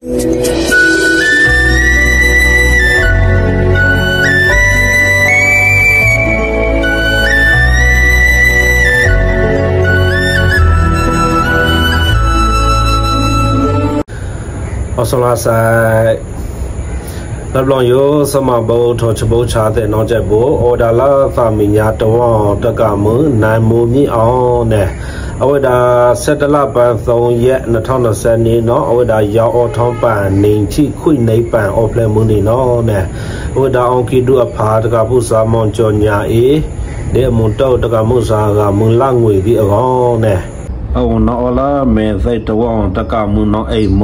အစလာဆိုင်လဘလောင်ယောစမဘောထောချဘောချာတဲ့နောက်ချက်ဘောအော်ဒါလာသာမညာတောတကမနိုင်မူမြင့်အောင်နဲ့ အဝဒ17လပန်း3ရက်2020နေနော်အဝဒရောက်အော်ထောင်းပန်နေချိခွိနေပန်အော်ဖလမူနေနော်နဲ့အဝဒအောင်ကီဒူအဖာတကပုစာမွန်ကြောညာအေတဲ့မွန်တော့တကမှုစာကမွန်လာငွေဒီအကောင်နဲ့အဝနော်လာမေစိတ်တောတကမှုနော်အိမ်မ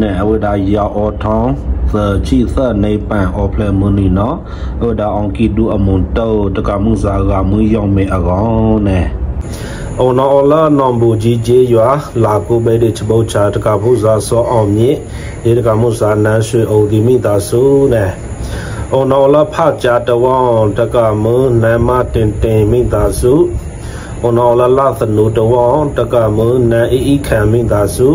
နဲ့အဝဒရောက်အော်ထောင်းသချိသနေပန်အော်ဖလမနီနော်ဟိုဒါအောင်ကီဒူအမွန်တောတကမှုစာကမွေးရောက်မေအကောင်နဲ့ အော်နော်အော်လာနံဘူကြီးကျေးရွာလာကိုပဲတဲ့ချပုတ်ချာတကဘုဇာစောအောင်မြင့်ဒီတကမုဇာနန်းရွှေအောင်ဒီမိသားစုနဲ့အော်နော်လာဖကြတဝောင်းတကမနမ်းမတင်တင်မိသားစုအော်နော်လာလသနုတဝောင်းတကမနန်းအီအီခံမိသားစု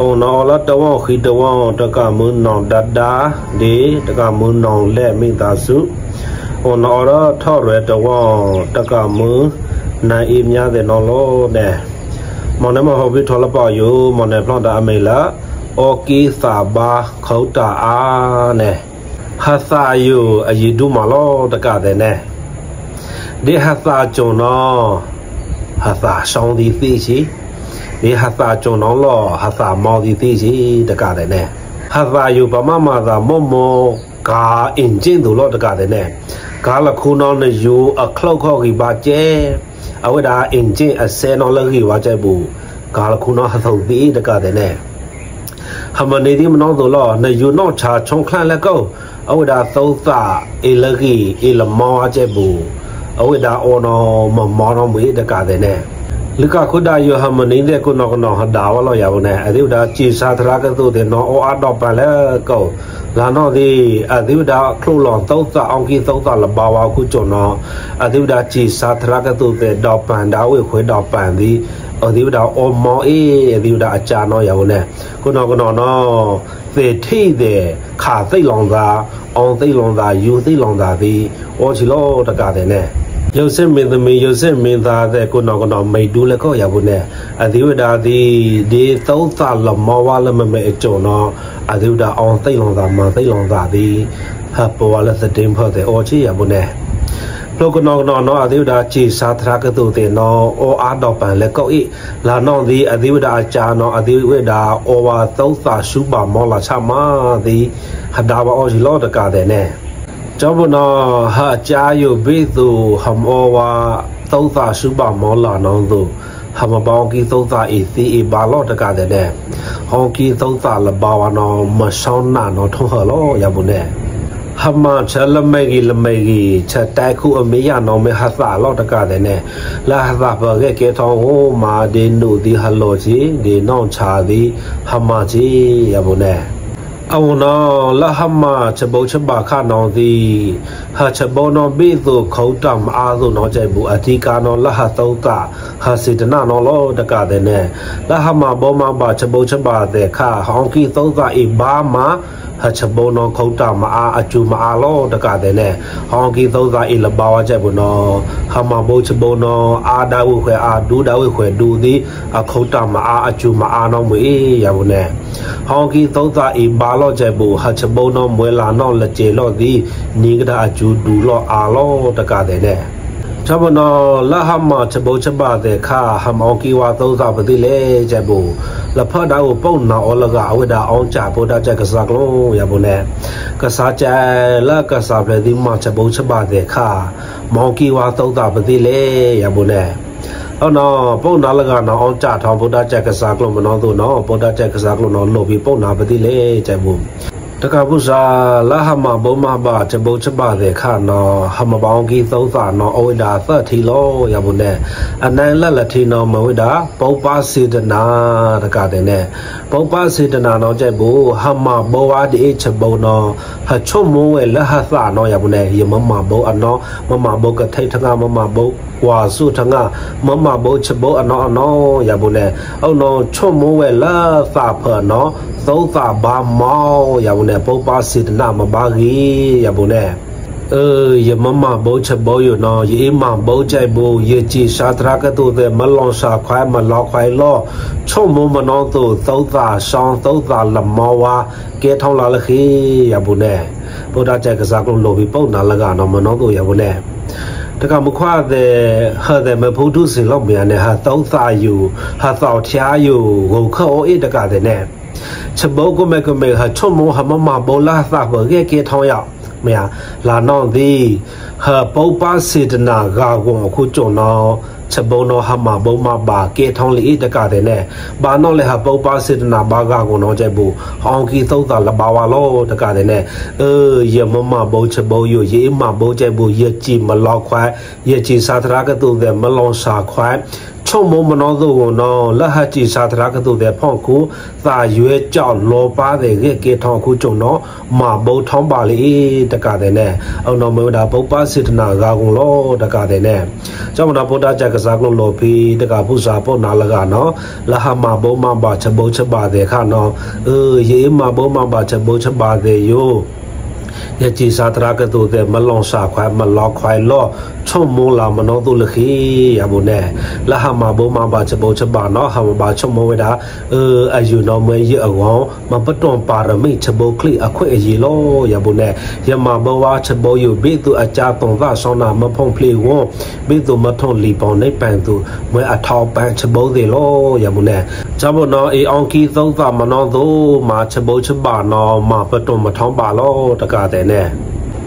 အော်နော်လာတဝောင်းခီတဝောင်းတကမနောင်ဒဒါဒီတကမနောင်လက်မိသားစုအော်နော်လာထော်ရတဝောင်းတကမနောင် နာအေးများတဲ့နော်လို့နဲ့မော်နမဟုတ်ပြီးထော်လပေါ့ယူမော်နယ်ဖလော့တာအမေလာအိုကီစာဘာခေါတာအာနဲ့ဟာစာယူအယီဒူမလောတကတဲ့နဲ့ဒီဟာစာဂျုံနော်ဟာစာရှောင်းဒီသိရှိဒီဟာစာဂျုံနော်လောဟာစာမော်ဒီသိရှိတကတဲ့နဲ့ဟာစာယူဗမာမာသာမော့မော့ကာအင်ဂျင်တို့လောတကတဲ့နဲ့ကာလခုနောင်းနဲ့ယူအခလောက်ခောက်ကြီးပါကျဲ အဝဒါအင်ဂျင်အစဲနော်လကြီးဝါကျဲဘူးကာလခုနောဟာသုဒီတကတဲ့နဲ့ဟမနေဒီမနောတို့လောနေယူနောချာချုံခလန်လက်ကောအဝဒါသုံးသာအေလကြီးအေလမောကျဲဘူးအဝဒါအော်နော်မမောနော်မွေတကတဲ့နဲ့လကခုဒါယောဟမနေတဲ့ကုနောကနောဟဒါဝလောရဘနေအဒီဒါជីစာသရာကတုတဲ့နောအောအတော့ပလဲကော လာနောဒီအဒီဒါခလုလောသောသအောင်ကြီးသောသလဘာဝခုကျွန်နောအဒီဒါជីစာသရာကတုတဲ့တော့ပန်ဒါဝေခွေတော့ပန်ဒီအဒီဒါအောမောအေးအဒီဒါအကြာနောရဘနေကုနောကနောနောသေထိတဲ့ခါသိလောင်သာအောင်သိလောင်သာယူသိလောင်သာဒီအောချီလောတကတဲ့နဲ့ ရုပ်စစ်မင်းသမီးရုပ်စစ်မင်းသားတဲ့ကိုနော်ကနော်မိတ်တူးလည်းကောက်ရဘူးနဲ့အဒီဝဒါဒီဒီသုံးသလမောဝါလမမဲအကျုံနော်အဒီဝဒါအောင်သိလောင်သာမသိလောင်သာဒီဟပ်ပေါ်လည်းစတင်ဖို့တဲ့အော်ချီရဘူးနဲ့လောကနောနောနောအဒီဝဒါជីစာသရာကတုတဲ့နောအောအာတော့ပန်လည်းကောက်ဤလာနောဒီအဒီဝဒါအချာနောအဒီဝဒါအောဝါသုံးသရှုပါမောလာချမဒီဟဒါဘာအော်ဂျီလောတကတဲ့နဲ့ ကြောဘနာဟာကြာယုဘေသူဟမောဝါသုံးသာစုပမောလာနောသူဟမပေါကီသုံးသာအီစီအီဘာလော့တကတဲ့တဲ့ဟောကီသုံးသာလဘာဝနောမဆောင်းနာနောထုံးဟလောရဘူးနဲ့ဟမချလမေဂီလမေဂီချက်တိုက်ခုအမေရနောမေဟာသာလော့တကတဲ့နဲ့လာဟာဘဂေကေထောင်းဟိုမာဒီနုဒီဟလောချီဒီနောင်ချာဒီဟမချီရဘူးနဲ့ အဝနောလဟမချဘောချဘာခနောဒီဟာချဘောနောဘေသုခေါတမအားသုနောကြိုက်ဘူးအတိကာနောလဟသောတာဟာစေတနာနောလောတကတဲ့နဲ့လဟမဘောမဘာချဘောချဘာတဲ့ခဟောင်းကီသောတာအိဘာမ ဟချဘောနောခေါတမအားအကျူမအားလောတကတဲ့နဲ့ဟောင်းကီသောတာအိလဘာဝကြိုက်ဘူးနောဟမဘောချဘောနောအာဒါဝခွေအာဒူဒါဝခွေဒူဒီအခေါတမအားအကျူမအားနောမွေရဘူးနဲ့ဟောင်းကီသောတာအိဘာလော့ကျဘူဟာချဘုံနောမွေလာနောလကျေလော့ဒီနီကဒါအကျူဒူလော့အာလောတကတဲ့နဲ့ ချဘနောလဟမချဘုံချပါတဲ့ခါဟမောကီဝါသောသာပတိလေကျဘူလဖတ်တာကိုပုံနာအောလကအဝဒအောင်ချဗုဒ္ဓချက်ကစားကလုံးရဘူးနဲ့ကစားချလကစားပြဒီမချဘုံချပါတဲ့ခါမောကီဝါသောသာပတိလေရဘူးနဲ့အော်နော်ပုံနာလကနော်အောင်ကြထောင်ဗုဒ္ဓကျက်ကစားကလို့မနော်သူနော်ဗုဒ္ဓကျက်ကစားကလို့နော်လို့ပြီးပုံနာပတိလေကျက်ဘူး တကပုစာလာဟမဘုံမဘာချဘုချပါတဲ့ခါနော်ဟမပေါင်းကြီးသုံးစာနော်အဝိဒါသတ်ထီလောရဘူးနဲ့အနန်လက်လက်ထီနော်မဝိဒါပုပ္ပစေတနာတကတဲ့နဲ့ပုပ္ပစေတနာနော်ကြိုက်ဘူးဟမဘောဝါဒီချဘုံနော်ဟချုံမိုးဝဲလဟသနော်ရဘူးနဲ့ယမမဘောအနော်မမဘောကထိတ်ထငါမမဘောဝ ကွာစုထငါမမဘိုးချဘိုးအနော်အနော်ရဘူးနဲ့အော်နော်ချွတ်မိုးဝဲလာသာဖနော်သုံးသာဘာမောင်းရဘူးနဲ့ပုပ္ပစေတနာမပါကြီးရဘူးနဲ့เออยมมโบชโบอยู่นอยีมาโบใจโบเยจีชาตรากตุเตมลองชาควายมลอควายลอချုံမမနောတုသောတာရှောင်းသောတာလမောဝါကဲထောင်းလာလခေရဘူးနဲ့ဗုဒ္ဓကျက်ကစားကလုံးလိုပြီးပုတ်နာလကနော်မနောတုရဘူးနဲ့ တကမခွာတဲ့ဟာတဲ့မဖုဒ္ဓစင်လောက်မြန်နဲ့ဟာသောတာယူဟာသောချာယူဟိုခောအေးတကတဲ့နဲ့ချဘောကမေကမေဟာချုံမဟာမမဘောလာသဘကဲကဲထောင်းရောက်မယာလာနောင်သည် ဟာပုပ္ပစေတနာဂါကုံအခုကြုံတော့ချက်ဘုံတော့ဟာမဘုံမပါကေထောင်းလေးတကတဲ့နဲ့ဘာတော့လဲဟာပုပ္ပစေတနာဘာဂါကုံတော့ကျဘူးဟောင်းကီသုတ်တာလဘာဝါလောတကတဲ့နဲ့အေယမမဘုံချက်ဘုံယရေမဘုံကျဘူးယကြီးမလောက်ခွဲယကြီးသာသရာကတုတဲ့မလွန်စာခွဲချုံမမနောသောကောနောလဟတိသာသရာကတုတဲ့ဖောင့်ကိုသာရွဲကြောက်လောပါတဲ့ကေထောင်းခုကြုံတော့မဘုံထောင်းပါလေတကတဲ့နဲ့အောင်တော်မေဝဒပုပ္ပစစေတနာကာကုန်လောတကတဲ့နဲ့ကြောင့်မနာဗုဒ္ဓကြက်ကစားကုန်လို့ပြီးတကပုစာပေါ်နာလကနော်လဟမဘုံမဘာချဘုံချပါတဲ့ခါနော်အေးရေးမဘုံမဘာချဘုံချပါတဲ့ယော ยะจีสาตรากะตุเตมะลองสาควายมะลอควายลอช่อมมงลามะนอตุละคียะบุเนละหะมาบ่มาบาจะบ่จะบาเนาะหะมาบาช่อมมงเวดาเอออายุนอมวยยะอะวองมะปะตอนปารมิจะบ่คลิอะขွဲ့အยีลอยะบุเนยะมาบ่วาจะบ่อยู่บิตุอาจาปงวะซอนามะพ่องพลีวอนบิตุมะท่องลีปองในปันตุมวยอะทอปันจะบ่เตลอยะบุเนจะบ่นอเออองกีซုံးสามะนอตุมาจะบ่จะบาเนาะมาปะตอนมะท้องบาลอตะกะเตနဲ့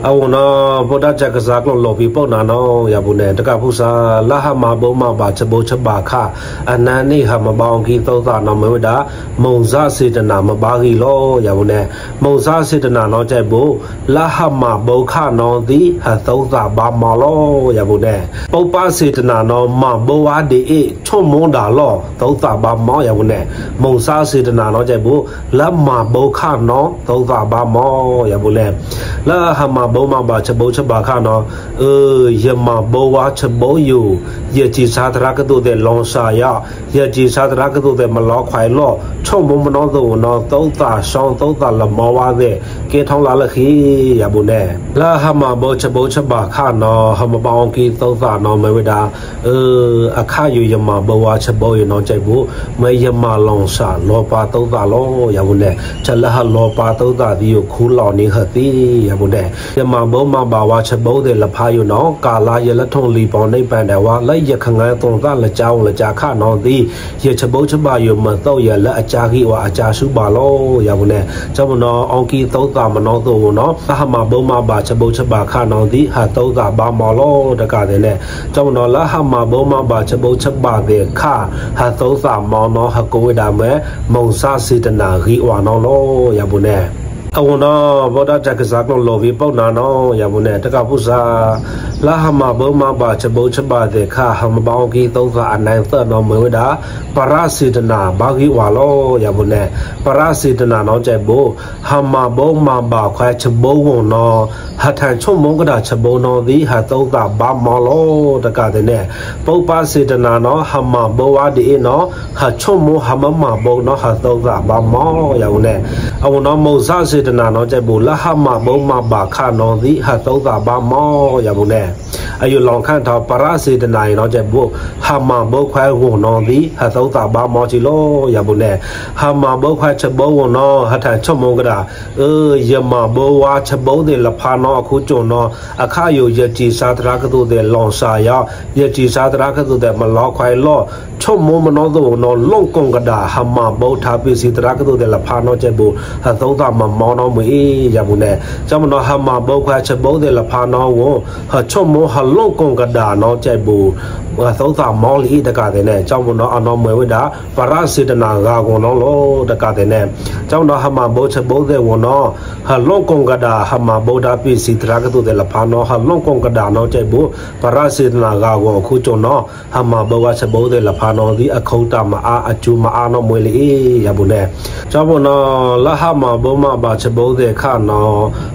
အဝနာဗုဒ္ဓချက်ကစားကလောဘီပေါနာနောရဘူးနဲ့တကဖုစာလာဟမဘုံမဘာချဘောချဘာခအနန်နိဟမဘောင်ကီသောတာနမဝဒမုံဇစေတနာမဘာဂီလောရဘူးနဲ့မုံဇစေတနာနောကြိုက်ဖို့လာဟမဘုခနောတိဟသောတာဘာမလောရဘူးနဲ့ပုပ္ပစေတနာနောမဘောဝဒီအေချုံမွန်တာလောသောတာဘာမောရဘူးနဲ့မုံဇစေတနာနောကြိုက်ဖို့လမဘုခနောသောတာဘာမောရဘူးနဲ့လာဟမဘုံမောင်ပါချဘုံချပါခနော်အေယမဘဝချဘုံယူယတိသာသရကတုတဲ့လွန်စာယယတိသာသရကတုတဲ့မလောခွိုင်လောချုံမမနောသောနောသုံးသာရှောင်းသုံးသာလမောဝါတဲ့ကေထောင်းလာလခိရဘုန်ဲလာဟမဘချဘုံချပါခနော်ဟမပောင်းကီသုံးသာနော်မဝိတာအေအခယူယမဘဝချဘုံယူနော်ကြိုက်ဖို့မေယမလွန်စာလောပါသုံးသာလောရဘုန်ဲချက်လဟလောပါသုံးသာဒီကိုခူးလောင်နေဟတိရဘုန်ဲယမဘောမဘာဝချဘောတဲ့လဖာယနောကာလာယလထုံလီပေါနေပန်တယ်ဝါလိုက်ရခငန်းတုံကလကြောင်းလကြခနောသည်ယချဘောချဘာယမတော့ရလအကြာခိဝါအကြာရှုပါလောရဘူးနဲ့ကျောင်းမနောအောင်ကီသောတာမနောသောနောအဟမဘောမဘာချဘောချဘာခနောသည်ဟာသောတာဘာမောလောတကတဲ့နဲ့ကျောင်းမနောလဟမဘောမဘာချဘောချဘာတဲ့ခဟာသောတာမောနောဟကိုဝဒမဲမုံစာစေတနာဂီဝါနောလောရဘူးနဲ့ အဝနာဘောဒတကစားကလောဘီပေါနာနောယမနဲ့တကပုစာလာဟမဘောမဘာချဘောချဘာတဲ့ခါဟမဘောကီသုံးစာအနိုင်သနောမဝဒပရစေတနာဘာဂီဝါလောယမနဲ့ပရစေတနာနောကြိုက်ဘောဟမဘောမဘာခွဲချဘောဝနောဟထန်ချုံမုံကတာချဘောနောသည်ဟာသုံးစာဘာမောလောတကတဲ့နဲ့ပုပ္ပစေတနာနောဟမဘောဝဒီနောဟာချုံမဟမမဘောနောဟာသုံးစာဘာမောယမနဲ့အဝနာမောဇစေတနာနောကြဘူလဟမဘုံမဘာခနောသည်ဟသောတာဘာမောရဘူးနဲ့ အယုလောင်ခန့်တော်ပရစေတနာနောကြဘူဟမဘုခွဲဝနောသည်ဟသောတာဘာမောချီလောရဘူးနဲ့ဟမဘုခွဲချက်ဘုံဝနောဟထချုံမုံကရာအေယမဘောဝါချက်ဘုံတဲ့လဖာနောအခုကျုံနောအခါယုယတိသာတရာကတုတဲ့လောင်စာယယတိသာတရာကတုတဲ့မလောခွဲလောချုံမုံမနောသောနောလုံကုံကဒါဟမဘုထာပိစီတရာကတုတဲ့လဖာနောချက်ဘူဟသောတာမမောနောမွေရဘူးနဲ့ကျောင်းမနောဟမဘောခွာချက်ဘုံတဲ့လဖာနောဝဟချုံမောဟလုံကုံကဒါနောကြိုက်ဘူးသောတာမောလီတကတဲ့နဲ့ကျောင်းမနောအနောမွေဝဒပရစေတနာဂါကွန်နောလောတကတဲ့နဲ့ကျောင်းတော်ဟမဘောချက်ဘုံတဲ့ဝနောဟလုံကုံကဒါဟမဗုဒ္ဓပိစီတရာကတုတဲ့လဖာနောဟလုံကုံကဒါနောကြိုက်ဘူးပရစေတနာဂါကွန်အခုကျုံနောဟမဘောဝချက်ဘုံတဲ့လဖာနောဒီအခုံးတမအားအကျူမအားနောမွေလီရဘူးနဲ့ကျောင်းမနောလဟမဘောမဘာချက်ဘုံတဲ့ခါနော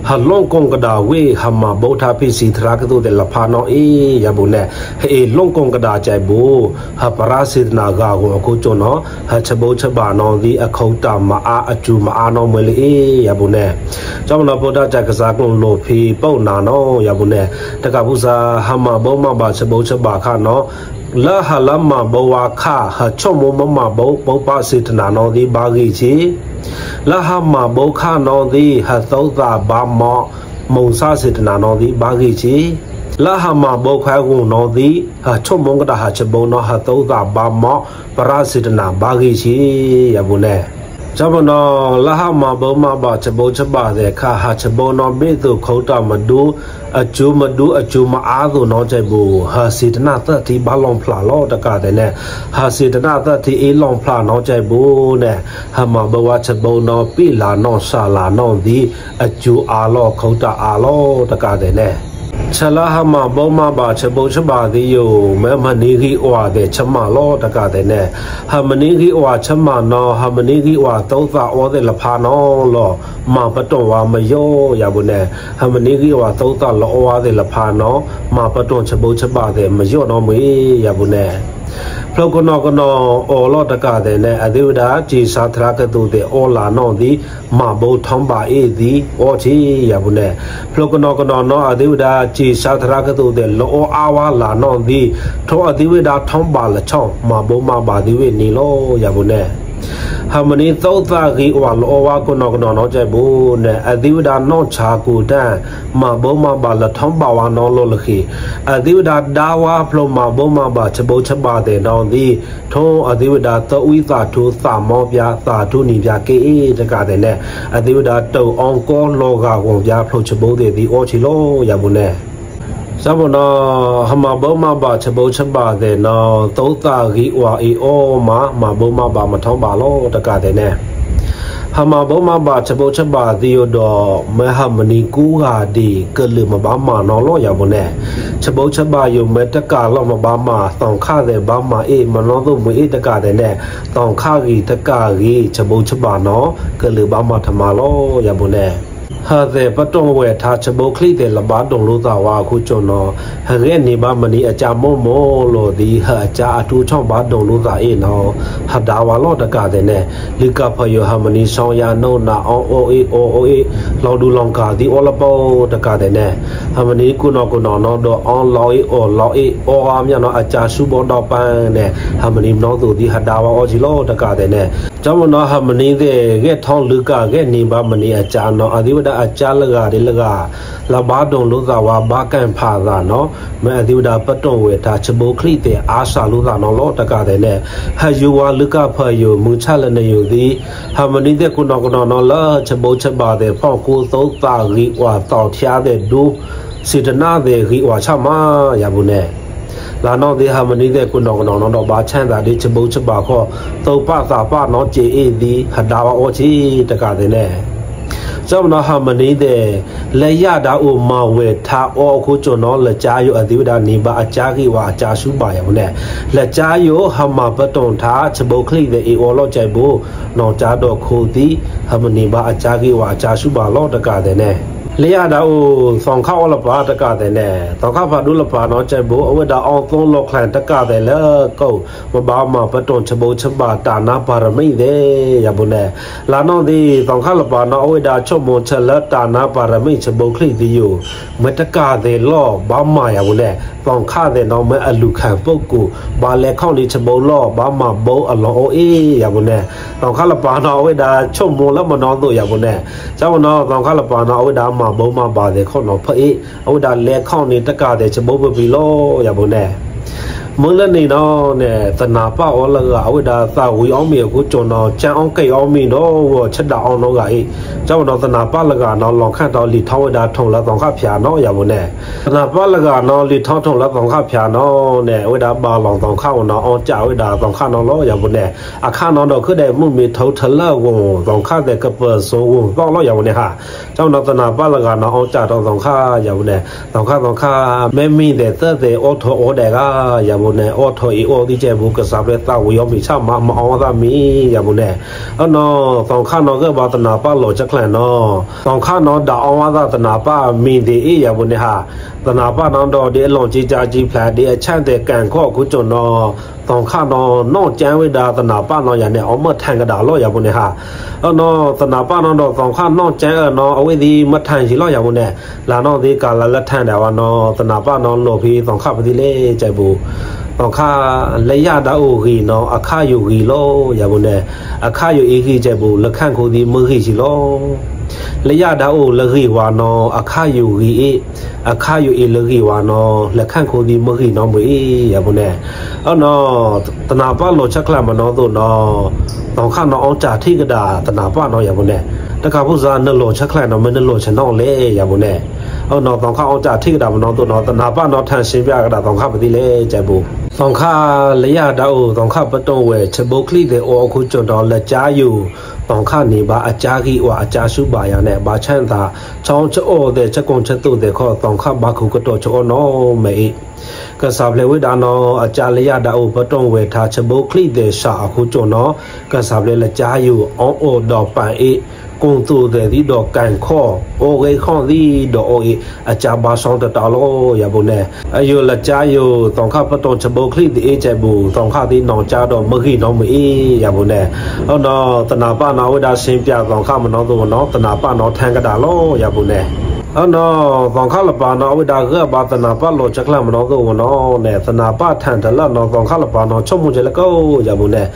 ဟလုံကုံကဒါဝေဟမဗုဒ္ဓပိစီတရာကတုတဲ့လဖာနောနော်အေးရဘူးနဲ့ဟေလုံကုံကဒါကြိုက်ဘူးဟာပရာစေတနာကကိုအခုကျွန်တော်ဟာချဘုချဘာနော်ဒီအခုတာမအားအကျူမအားနော်မလေးအေးရဘူးနဲ့ကျောင်းတော်ဗုဒ္ဓကြကစားကုန်လို့ဖီပုတ်နာနော်ရဘူးနဲ့တကပုစာဟမဘုံမဘာချဘုချဘာခနော်လာဟလမဘဝခဟာချုံမမမဘုပုပ္ပစေတနာနော်ဒီဘာကြီးချီလာဟမဘုခနော်ဒီဟာသောတာဘာမောမုံစစေတနာနော်ဒီဘာကြီးချီ လာဟမဘောခဲကုံနောတိဟာချုံမုံကတာဟာချဘုံနောဟာသုသာဘာမောပရစေတနာဘာဂိရှိရဘုလဲဇဘနောလာဟမဘောမဘာချဘုံချပါတဲ့ခါဟာချဘုံနောဘေသူခေါတာမဒူအကျိုးမဒူအကျိုးမအားသူနောတဲ့ဘူဟာစေတနာသတိဘာလောင်ဖလာလောတကတဲ့နဲ့ဟာစေတနာသတိအေးလောင်ဖလာနောတဲ့ဘူနဲ့ဟမဘဝချဘုံနောပိလာနောဆာလာနောဒီအကျိုးအားလောခေါတာအားလောတကတဲ့နဲ့ ချလာဟမဘောမဘာချဘုချဘာဒီယိုမဲမနီဂီဝါတဲ့ချမလောတကတဲ့နဲ့ဟမနီဂီဝါချမနောဟမနီဂီဝါသောသာဩတဲ့လဖာနောလောမပတောဝါမယောရဘူးနဲ့ဟမနီဂီဝါသောသာလောဝါတဲ့လဖာနောမပတောချဘုချဘာတဲ့မယောတော့မေရဘူးနဲ့ ဖလောကနောကနောအော်လောတကတဲ့နဲ့အသေးဝဒဂျီစာသရကတုတဲ့အော်လာနောဒီမဘုထောင်းပါအေးဒီအော်ချီရဘူးနဲ့ဖလောကနောကနောနောအသေးဝဒဂျီစာသရကတုတဲ့လောအာဝါလာနောဒီထောအသေးဝဒထောင်းပါလချောင်းမဘုမပါဒီဝေနီလောရဘူးနဲ့ ဟာမနီသောတာဂီဝါလောဝါကုနောကနောနောကျဘူးနဲ့အတိဝဒနောချာကူတန်မဘောမဘာလထောင်းပါဝါနောလောလခိအတိဝဒဒါဝါဖလိုမဘောမဘာချဘောချပါတဲ့တောင်းသည်ထုံးအတိဝဒသောဝိသာထုသာမောပြသာထုနီပြကေအေတကတဲ့နဲ့အတိဝဒတုံအောင်ကောလောကဝန်ပြဖလိုချဘောတဲ့ဒီအောချီလောရဘူးနဲ့ စဘနာဟမဘောမဘာချဘောချပါတဲ့နော်သောတာဂီဝါအေအောမမဘောမဘာမထောင်းပါလောတကတဲ့နဲ့ဟမဘောမဘာချဘောချပါဒီယတော့မဟမနီကူဟာဒီကလမဘာမနော်လောရဘနဲ့ချဘောချပါယုံမတကလောမဘာမတောင်ခတဲ့ဘာမအေမနောတို့မအေတကတဲ့နဲ့တောင်ခကြီးတကကြီးချဘောချပါနော်ကလဘာမထမလောရဘနဲ့ ဟာတဲ့ပတုံဝဲထားချဘုတ်ခလိတဲ့လဘာတုံလို့သာဝါခုကျွန်တော်ဟရဲနေပါမနီအကြမောမောလို့ဒီဟာအကြအထူးချောင်းဘာတုံလို့သာအေးနော်ဟာဒါဝါလော့တကတဲ့နဲ့လီကဖယောဟာမနီဆောင်ရနှုံနာအောင်အိုအေအိုအိုအေလောင်ဒူလောင်ကာဒီအော်လပေါတကတဲ့နဲ့ဟာမနီကုနော်ကုနော်နော်တော့အောင်လောင်အေအော်လောင်အေအော်အားမြနော်အကြရှုဘောတော့ပန်းနဲ့ဟာမနီနော်သူဒီဟာဒါဝါအော်ဂျီလောတကတဲ့နဲ့ ကျောင်းမနော်ဟာမနီတဲ့ကဲထောင်းလူကကဲနေပါမနီအကြနော်အဒီဝဒအကြလကရလကလဘာဒုံလို့သာဝါဘာကန်ဖာသာနော်မဲအဒီဝဒပတုံဝေတာချဘိုခလိတဲ့အာစာလို့သာနော်လောတကတဲ့နဲ့ဟယူဝါလူကဖယုမူချလနေယူသည်ဟာမနီတဲ့ကုနော်ကုနော်နော်လာချဘိုချပါတဲ့ဖောက်ကိုသုံးတာရီဝါတောက်ချားတဲ့ဒူစေတနာတဲ့ရီဝါချမရဘူးနဲ့ လာနောဒီဟာမနီတဲ့ကုနောကနောတော့ဘာချမ်းသာဒီချဘုချပါခောသုပသာပနောကျေအေဒီဟဒါဝအောချီတကတဲ့နဲ့ကျောင်းနာဟာမနေတဲ့လေရတာအိုမဝေထားအောခုကျွန်တော်လက်ကြားယအသီဝဒနေပါအကြာခိဝါအကြာရှုပါရမနဲ့လက်ကြားယဟမပတုံထားချဘုတ်ခလိတဲ့အေအောလောကြိုက်ဖို့နော်ကြားတော့ခိုသည်ဟမနေပါအကြာခိဝါအကြာရှုပါလောတကတဲ့နဲ့ လေရတာအိုဆောင်ခောက်လပါတကတဲ့နဲ့တော့ခဖဒုလပါနော်ကျဘိုးအဝဒအောင်သုံးလောက်ခလန်တကတဲ့လေကောမဘာမပတွန်ချဘိုးချပါတာနာပါရမိတဲ့ရဘုနဲ့လာနော်ဒီတော့ခလပါနော်အဝဒချုပ်မွန်ချက်လက်တာနာပါရမိချဘိုးခလိဒီယိုမတကတဲ့လောဘာမရဘုနဲ့တောင်ခတဲ့နော်မအလူခံပုတ်ကိုဘာလဲခေါန့်လေးချဘိုးလောဘာမဘိုးအလောအေးရဘုနဲ့တောင်ခလပါနော်အဝဒချုပ်မွန်လက်မနော်တို့ရဘုနဲ့ကျောင်းနော်တောင်ခလပါနော်အဝဒမှာဘုံမှာပါတယ်ခေါနော်ဖအေးအဝဒါလဲခေါနေတက်ကတဲ့ချဘုတ်ပီလောရဘုနဲ့ မွန်းလနေတော့နဲ့သနာပဩလကအဝိဒါသဝီအောင်မြေကိုကျွန်တော်ချန်အောင်ကိတ်အောင်မီတော့ချက်တာအောင်တော့ကအေးကျောင်းတော်သနာပလကနော်လောင်ခန့်တော်လီထောင်းဝဒါထုံလာတောင်ခဖျာနော်ရဘူးနဲ့သနာပလကနော်လီထောင်းထုံလာတောင်ခဖျာနော်နဲ့ဝိဒါပါလောင်တောင်ခဝန်နော်အောင်ကြဝိဒါတောင်ခနော်လောရဘူးနဲ့အခါနော်တော့ခတဲ့မှုမီထောထလဝုံတောင်ခတဲ့ကပဆိုဝုံတော့လောရဘူးနဲ့ဟာကျောင်းတော်သနာပလကနော်အောင်ကြတော့တောင်ခရဘူးနဲ့တောင်ခတောင်ခမဲမိတဲ့သက်တဲ့အော်ထောအော်တဲ့ကရဘုန်နဲ့အော်ထော်အီအော်ဒီကျဲဘူးကစားပြတာဝီယောမီချမမအောင်သာမီရဘုန်နဲ့အနော်တောင်ခနော်ကဘာတနာပါလောချက်ခလန်နော်တောင်ခနော်ဒါအောင်သာတနာပါမင်းဒီအေးရဘုန်နဲ့ဟာတနာပါနောင်တော့ဒီအလွန်ကြီးကြကြီးဖလာဒီအချန့်တဲ့ကန်ခော့ခုကျွန်တော်တောင်ခနော်နော့ကျန်းဝိဒါတနာပါနော်ရနဲ့အောင်မထန်ကတာလော့ရဘုန်နဲ့ဟာအနော်တနာပါနောင်တော့တောင်ခနော်ကျန်းအနော်အဝိဒီမထန်ရှိလော့ရဘုန်နဲ့လာနော်ဒီကာလာလက်ထန်တယ်ဝါနော်တနာပါနော်လို့ပြီးတောင်ခပတိလေကြိုက်ဘူးတော့ခါလေရတာအိုဂီနော်အခါယူဂီလောရဘုန်နဲ့အခါယူအေဂီကြိုက်ဘူးလက်ခန့်ခိုဒီမဂီရှိလော လရတာအိုလဂီဝါနောအခါယူဂီအေအခါယူအေလဂီဝါနောလက်ခန့်ခိုဒီမဂီနော်မွေရဘုန်နဲ့အော်နော်တနာပါလောချက်ခလမနောတို့နော်တော့ခါနော်အောင်တာထိကတာတနာပါနော်ရဘုန်နဲ့တခါဖို့စားနလောချက်ခလနော်မနလောချန်တော့လေရဘုန်နဲ့အော်နော်တော့ခါအောင်တာထိကတာမနောတို့နော်တနာပါနော်ထန်ရှင်းပြကတာတော့ခါပတိလေကြိုက်ဘူးတောင်ခလရတောက်တောင်ခပတုံးဝဲချပုတ်ကလိတဲ့အောအခုကျွတ်တော်လက်ကြားယူ တောင်ခနေပါအကြာကြီးဝအကြာရှုပါရနဲ့ဘာချမ်းသာချောင်းချောတဲ့ချက်ကုံချက်တုတဲ့ခေါ်တောင်ခဘာခုကတော့ချောနော်မေကစားပလေဝိဒါနောအကြာလရတောက်ပတုံးဝဲထားချပုတ်ကလိတဲ့ရှာအခုကျွတ်နော်ကစားပလေလက်ကြားယူအောအောတော့ပန်အေး ကုံတူတဲ့ဒီတော့ကန်ခေါ်အိုဂေခေါ်ဒီတော့အိုအချာဘာဆောင်တတလောရဘုန်နဲ့အယိုလချာယိုတောင်ခပတောချဘခလိဒီအေချဘူတောင်ခဒီနောင်ချတော့မခိနောမအေးရဘုန်နဲ့ဟောတော့တနာပနာဝိဒါရှင်းပြတောင်ခမနောတော့နော်တနာပနောထန်ကတာလောရဘုန်နဲ့ အနော်ဘောင်ခလပါနော်ဝိဒါကဘာတနာပလောချက်လမနောကောနော်နဲ့သနာပထန်တလနော်ဘောင်ခလပါနော်ချုံမှုချေလကောရဘူးနဲ့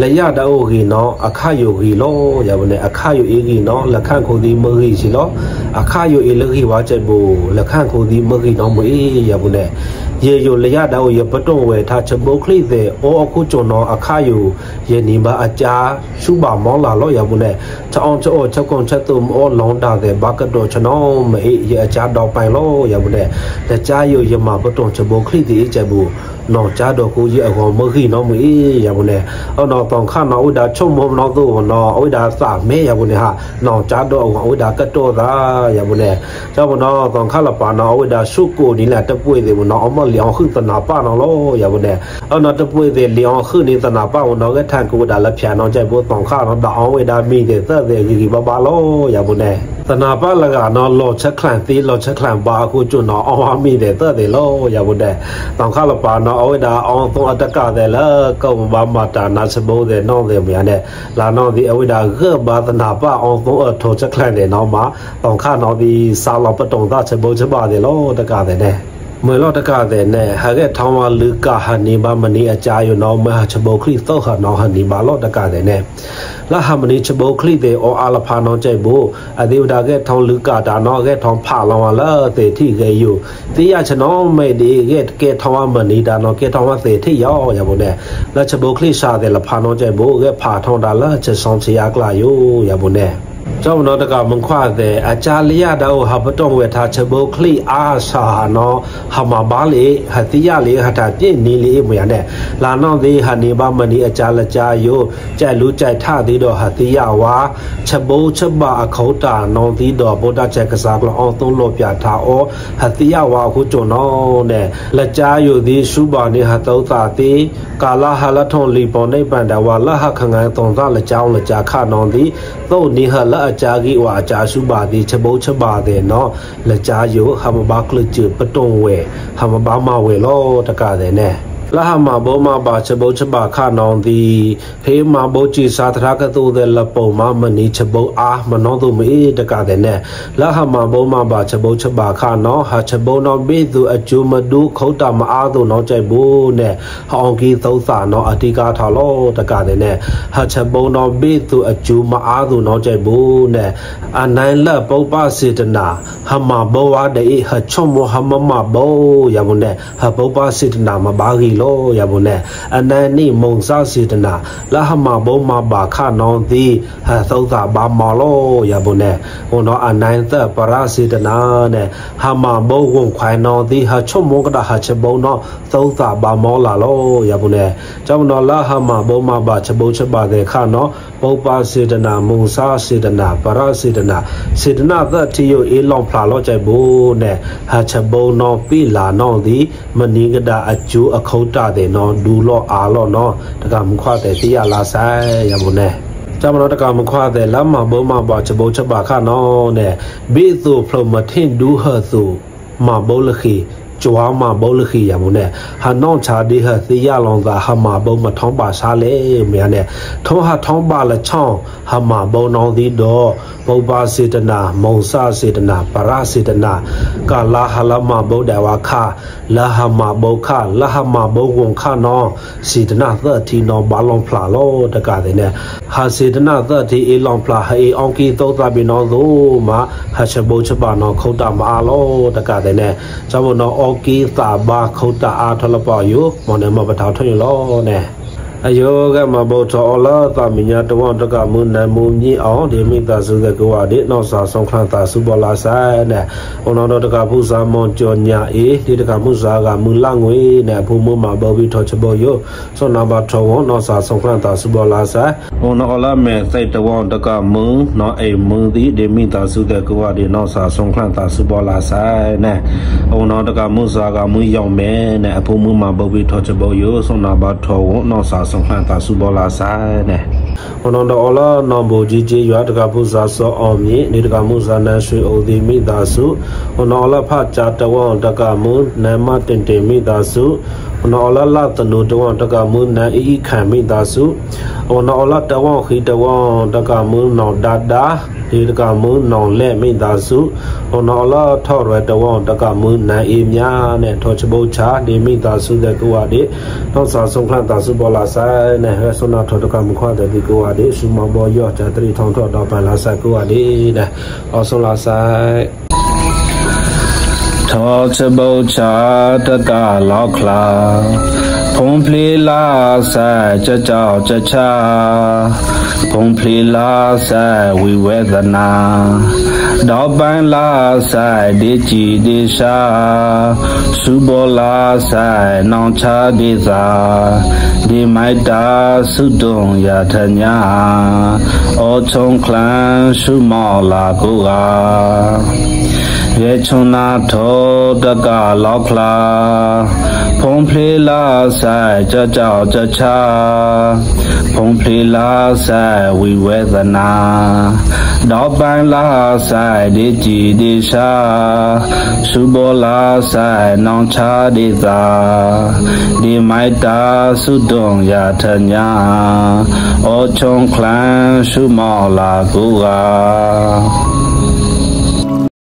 လေရတောဂီနော်အခယုဂီလောရဘူးနဲ့အခယုအေဂီနော်လခန့်ခုဒီမဂီစီလောအခယုအေလဂီဝါချက်ဘူလခန့်ခုဒီမဂီနော်မွေရဘူးနဲ့ရေယိုလေရတောရပတုံဝဲထားချဘုတ်ခလိတဲ့အောအခုကျွန်တော်အခယုယေနီဘာအကြာရှုပါမောလာလောရဘူးနဲ့ချောင်းချောချက်ကုံချက်တုံအောလောင်းတာတဲ့ဘာကတော်ကျွန်တော်မအေးရအကြာတော့ပိုင်လောရဘူးနဲ့တကြားယိုရမပတုံချဘုတ်ခလိတဲ့ချက်ဘူးနော်ကြားတော့ကိုကြီးအကောင်မခိနော်မအေးရဘူးနဲ့အော်နော်တောင်ခနော်ဥဒါချုံမောနော်သူနော်ဥဒါစမဲရဘူးနဲ့ဟာနော်ကြားတော့အကောင်ဥဒါကတ်တော့သာရဘူးနဲ့ကျောင်းနော်တောင်ခလပါနော်ဥဒါရှုကိုဒီလာတပွေသေးဘူးနော်အမလျောင်ခုတနာပါနော်လောရဘူးနဲ့အော်နော်တပွေသေးလျောင်ခုနေတနာပါနော်ကထန်ကိုဒါလက်ဖြာနော်ကြိုက်ဖို့တောင်ခနော်တောင်ဝေဒါမိတဲ့သက်တဲ့ကြီးဘာဘာလောရဘူးနဲ့တနာပါလကနော်လောချက်ခလန်သေးလောချက်ခလန်ပါအခုကျွနော်အောင်အမိတဲ့သက်တဲ့လောရဘူးနဲ့တောင်ခလပါနော်အဝိဒါအောင်သုံးအတကတဲ့လာကောဘာမတာနာစဘိုးတဲ့နော်တဲ့မြန်နဲ့လာနော်ဒီအဝိဒါဂဘာသနာပါအောင်သုံးအထောချက်ခလန်တဲ့နော်မှာတောင်ခနော်ဒီစာလောပတုံသားစဘိုးချပါတယ်လောတကတဲ့နဲ့ မွေလော့တကတဲ့နဲ့ဟာကဲထောင်းဝလူကဟာနေပါမနီအကြာယနောမဟာချဘုခရိသောဟာနောဟာနေပါလော့တကတဲ့နဲ့လာဟာမနီချဘုခရိတဲ့အောအာလဖာနောကြိုက်ဘူးအသေးဒါကဲထောင်းလူကဒါနောကဲထောင်းဖလောင်လာတေထိကေယူတေရချနောမေဒီကဲကဲထောင်းမနီဒါနောကဲထောင်းဝသေထိရောရဘူးနဲ့လာချဘုခရိရှာတဲ့လဖာနောကြိုက်ဘူးကဲဖာထောင်းဒါလာချက်ဆောင်ချရာကလာယိုရဘူးနဲ့ ကျောင်းတော်တကမခွတဲ့အကြာလျတော့ဟာပတော့ဝေထားချဘုခလိအာစာနောဟာမဘာလေဟတိယလေဟတာပြည့်နေလေမရနဲ့လာနောသေးဟာနေပါမနီအကြာလကြာယိုကြက်လူကြိုက်ထသေးတော့ဟတိယဝါချဘုချဘအခေါတာနောသီတော့ဗုဒ္ဓချက်ကစားကလောအောင်သုံးလို့ပြထားဩဟတိယဝါခုကျွန်တော်နဲ့လက်ကြာယိုသည်ရှုပါနေဟတောသာတိကာလဟာလထုံလီပေါ်နေပန်တဝါလဟခငန်းတုံသာလကြောင်းလကြာခနောသည်သို့နေဟလအကြာကြီးဝါအကြာရှုပါသည်ချဘုတ်ချပါတဲ့နော်လက်ကြာယိုဟမဘာကလချပတုံဝဲဟမဘာမဝဲလောတကတဲ့နဲ့ လာဟမဘောမပါချဘုတ်ချပါခနောင်သည်ဖေးမဘုတ်ကြည်စာထရကတုတဲ့လပုံမမနီချဘုတ်အားမနောသူမေတကတဲ့နဲ့လာဟမဘောမပါချဘုတ်ချပါခနောဟာချဘုတ်နောဘေသူအကျူမဒုခုတ်တာမအားသူနောကြိုက်ဘူးနဲ့ဟောင်ကီသုံးစာနောအတိကားထားလို့တကတဲ့နဲ့ဟာချဘုတ်နောဘေသူအကျူမအားသူနောကြိုက်ဘူးနဲ့အနိုင်လက်ပုပ္ပစေတနာဟမဘောဝဒေဟချုံမဟမမဘောရမုန်နဲ့ဟပုပ္ပစေတနာမဘာဂီလောရဘူးနဲ့အနန္နိမုံစစေတနာလဟမဘုံမဘာခနောင်တိဟသောတာဘာမောလောရဘူးနဲ့ဟောတော့အနန္တပရစေတနာနဲ့ဟမဘုံဝန်ခွိုင်နောတိဟချုံမောကတာဟချဘုံနောသောတာဘာမောလာလောရဘူးနဲ့ကြောင့်တော့လဟမဘုံမဘာချဘုံချပါတဲ့ခနော ပုပ္ပစေတနာမုံစားစေတနာပရစေတနာစေတနာသတ်တိယအေးလောင်ဖလာလောကြိုက်ဘူးနဲ့ဟာချဘုံနောပိလာနောသည်မနိကတာအကျိုးအခေါ တာတဲ့နော်ဒူလော့အာလော့နော်တကမခွာတဲ့တရားလာဆိုင်ရမနဲ့จำนตกามควาแต่ละมาบ่มาบ่จะบ่จะบาค่ะน้อเนี่ยบิสุพลมาทินดูเฮสุมาบ่ละขี chua ma bo le khi ya mu ne ha non cha de ha ti ya long ga ha ma bo ma thong ba sa le me ya ne tho ha thong ba la chong ha ma bo nong di do bo ba se ta na mong sa se ta na para se ta na ka la ha la ma bo da wa kha la ha ma bo kha la ha ma bo won kha no se ta na tha ti no ba long phla lo ta ka de ne ha se ta na tha ti e long phla ha e ong ki to ta bi no do ma ha cha bo cha ba no khou ta ma lo ta ka de ne cha bo no ကတဲ့နဲ့ဟာစေတနာသတိအလောင်ဖလာဟေအောင်ကီသောတာပိနောသို့မဟာချဘုချပါနောခုတ်တာမအားလောတကတဲ့နဲ့ဇဘနောအောကီသာဘာခုတ်တာအားထလပေါ်ယမောနေမပထောက်ထွင်လောနဲ့ အယောကမဘောထောလာသမညာတဝတကမုန်နမုန်ကြီးအောင်ဒီမိသားစုကကဝဒီနောက်စာဆုံးခန့်တာစုပေါ်လာဆိုင်နဲ့ဘုံတော်တကဖူစာမွန်ကြောညာအေးဒီတကမှုစာကမူလငွေနဲ့ဘုံမမဘောပြီးထောချဘောယောစောနာဘထောဝနောက်စာဆုံးခန့်တာစုပေါ်လာဆိုင်ဘုံတော်လာမဲစိတ်တဝတကမုန်နော်အိမုန်ဒီဒီမိသားစုကကဝဒီနောက်စာဆုံးခန့်တာစုပေါ်လာဆိုင်နဲ့ဘုံတော်တကမှုစာကမူရောက်မဲနဲ့အဖုံမမဘောပြီးထောချဘောယောစောနာဘထောဝနောက်စာဆုံးခန့်တာစုပေါ်လာဆိုင်နဲ့ဟောတော်အလာနောင်ဘူကြီးကြီးရွာတကပုဇာစောအောင်မြေနေတကမှုဇာနန်ရွှေအိုဒီမိသားစုဟောတော်အလာဖကြတဝတကမှုနမတင်တင်မိသားစု ဟောတော်အလာလတနုတဝတကမှုနန်အီခံမိသားစုဟောတော်အလာတဝခီတဝတကမှုနောဒါဒါဒီတကမှုနောင်လက်မိသားစုဟောတော်အလာထော်ရတဝတကမှုနန်အေးများနဲ့ထောချဘုတ်ချဒီမိသားစုတဲ့ကွာဒီတော့စာဆုံးခန့်တာစုပေါ်လာဆိုင်နဲ့ဟဲဆွနာထော်တကမှုခွာတဲ့ဒီကွာဒီစုမဘောရော့ချတရီထောင်းထော်တော့ပန်လာဆိုင်ကွာဒီနဲ့အောဆုံးလာဆိုင် ထောချဘုတ်ချတကလောက်ခလာဖုံးဖလီလာဆိုင်ကြကြောက်ကြချာဖုံးဖလီလာဆိုင်ဝိဝေဒနာဒေါပန်လာဆိုင်ဒီကြည်ဒီရှာစုဘောလာဆိုင်နောင်ချဒီစာဒီမိုက်တာစုတုံ ရထညာအောချုံခလန်စုမောလာကိုကရေချုံနာထောတကလောက်ခလာဖုံဖလေလာဆိုင်ကြကြောက်ကြချာဖုံဖလေလာဆိုင်ဝိဝေဒနာတော့ပန်လာဆိုင်ဒီကြည်ဒီရှာစုဘောလာဆိုင်နောင်ချဒီသာဒီမိုက်တာစုတုံရထညာအောချုံခလန်စုမောလာကူက